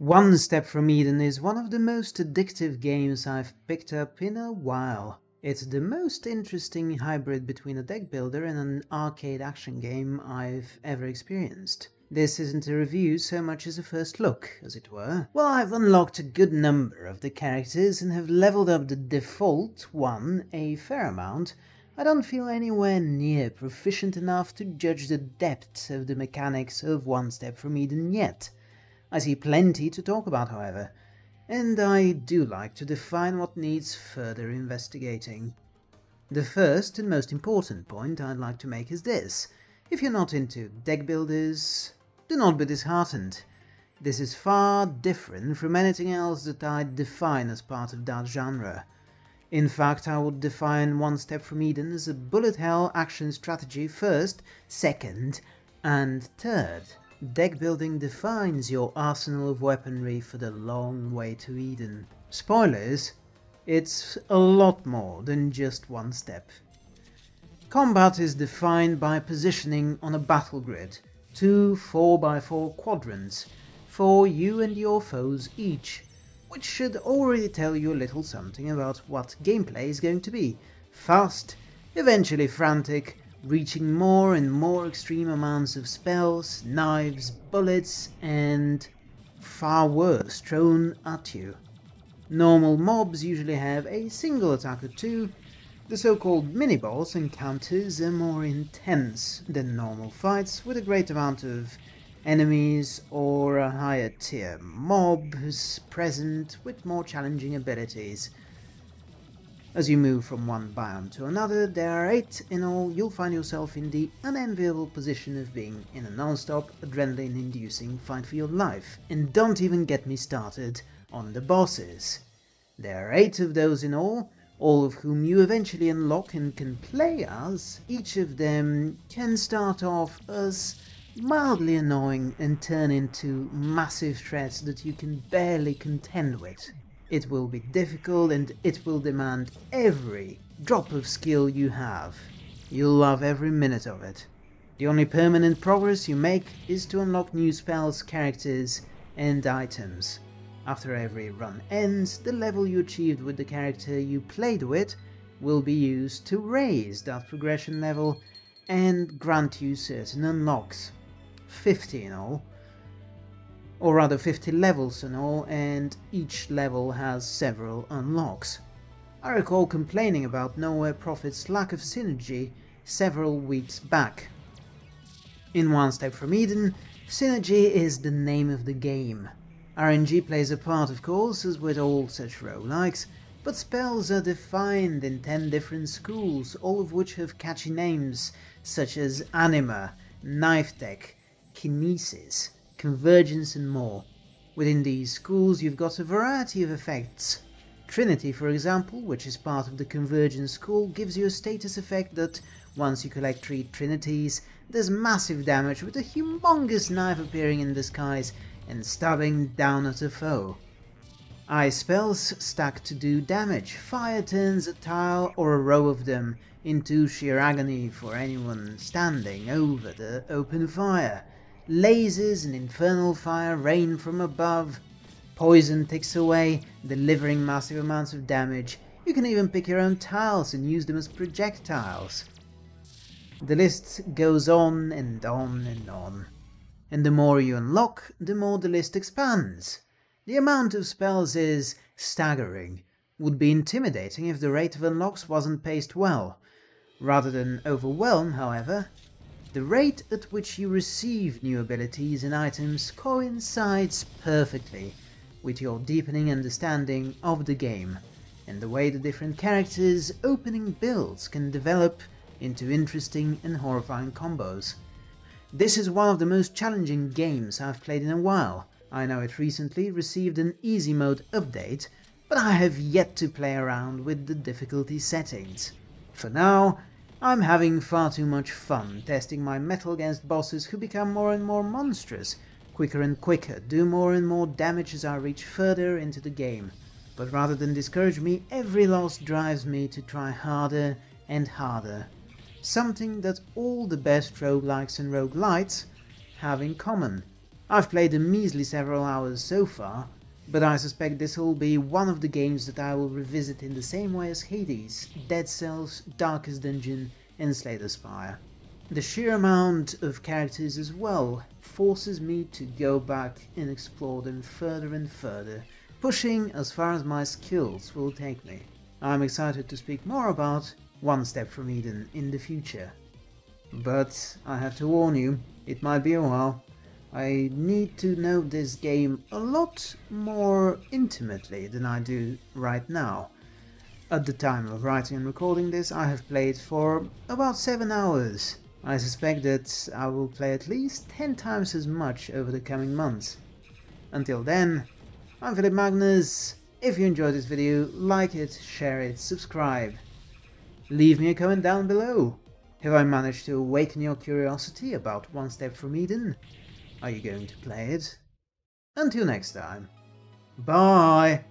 One Step from Eden is one of the most addictive games I've picked up in a while. It's the most interesting hybrid between a deck builder and an arcade action game I've ever experienced. This isn't a review so much as a first look, as it were. Well, I've unlocked a good number of the characters and have leveled up the default one a fair amount, I don't feel anywhere near proficient enough to judge the depth of the mechanics of One Step from Eden yet. I see plenty to talk about, however, and I do like to define what needs further investigating. The first and most important point I'd like to make is this. If you're not into deck builders, do not be disheartened. This is far different from anything else that I'd define as part of that genre. In fact, I would define One Step from Eden as a bullet hell action strategy first, second, and third. Deck building defines your arsenal of weaponry for the long way to Eden. Spoilers, it's a lot more than just one step. Combat is defined by positioning on a battle grid, two 4x4 quadrants, for you and your foes each, which should already tell you a little something about what gameplay is going to be. Fast, eventually frantic, reaching more and more extreme amounts of spells, knives, bullets, and far worse thrown at you. Normal mobs usually have a single attack or two, the so-called mini-boss encounters are more intense than normal fights, with a great amount of enemies or a higher tier mob present with more challenging abilities. As you move from one biome to another, there are 8 in all, you'll find yourself in the unenviable position of being in a non-stop, adrenaline-inducing fight for your life. And don't even get me started on the bosses. There are 8 of those in all, all of whom you eventually unlock and can play as. Each of them can start off as mildly annoying and turn into massive threats that you can barely contend with. It will be difficult and it will demand every drop of skill you have. You'll love every minute of it. The only permanent progress you make is to unlock new spells, characters, and items. After every run ends, the level you achieved with the character you played with will be used to raise that progression level and grant you certain unlocks. 50 in all, or rather 50 levels in all, and each level has several unlocks. I recall complaining about Nowhere Prophet's lack of synergy several weeks back. In One Step from Eden, synergy is the name of the game. RNG plays a part of course, as with all such roguelikes, but spells are defined in 10 different schools, all of which have catchy names, such as Anima, Knife Tech, Kinesis, Convergence and more. Within these schools you've got a variety of effects. Trinity, for example, which is part of the Convergence school, gives you a status effect that, once you collect three Trinities, does massive damage with a humongous knife appearing in the skies and stabbing down at a foe. Ice spells stack to do damage, fire turns a tile or a row of them into sheer agony for anyone standing over the open fire. Lasers and infernal fire rain from above. Poison ticks away, delivering massive amounts of damage. You can even pick your own tiles and use them as projectiles. The list goes on and on and on and the more you unlock, the more the list expands. The amount of spells is staggering. Would be intimidating if the rate of unlocks wasn't paced well. Rather than overwhelm, however, the rate at which you receive new abilities and items coincides perfectly with your deepening understanding of the game, and the way the different characters' opening builds can develop into interesting and horrifying combos. This is one of the most challenging games I've played in a while. I know it recently received an easy mode update, but I have yet to play around with the difficulty settings. For now, I'm having far too much fun testing my mettle against bosses who become more and more monstrous, quicker and quicker, do more and more damage as I reach further into the game. But rather than discourage me, every loss drives me to try harder and harder something that all the best roguelikes and roguelites have in common. I've played a measly several hours so far, but I suspect this will be one of the games that I will revisit in the same way as Hades, Dead Cells, Darkest Dungeon and Slay Spire. The sheer amount of characters as well forces me to go back and explore them further and further, pushing as far as my skills will take me. I'm excited to speak more about One Step from Eden in the future. But I have to warn you, it might be a while. I need to know this game a lot more intimately than I do right now. At the time of writing and recording this, I have played for about 7 hours. I suspect that I will play at least 10 times as much over the coming months. Until then, I'm Filip Magnus. If you enjoyed this video, like it, share it, subscribe. Leave me a comment down below. Have I managed to awaken your curiosity about One Step from Eden? Are you going to play it? Until next time. Bye!